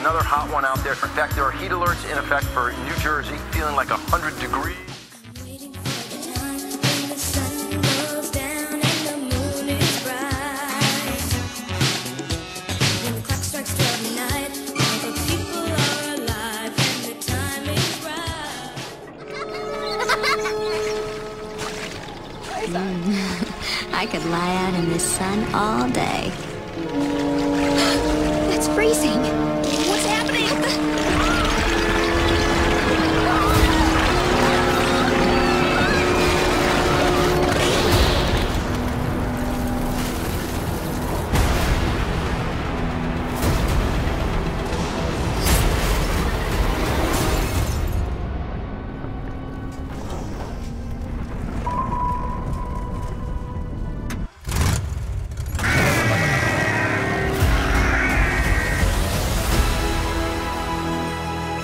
another hot one out there. In fact, there are heat alerts in effect for New Jersey, feeling like 100 degrees. Waiting for the time when the sun goes down and the moon is bright. When the clock strikes 12 midnight, all the people are alive and the time is right. I could lie out in the sun all day.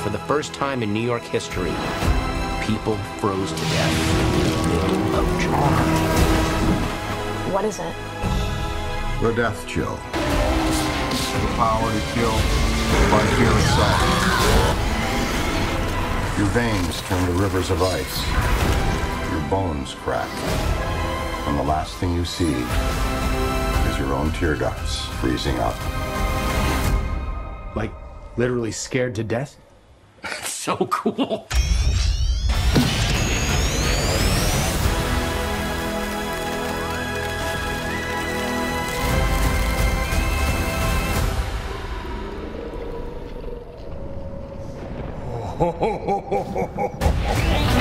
For the first time in New York history, people froze to death. Ouch. What is it? The death chill. The power to kill by fear itself. Your veins turn to rivers of ice. Your bones crack. And the last thing you see is your own tear ducts freezing up. Like, literally scared to death? So cool. Ho, ho, ho, ho, ho, ho.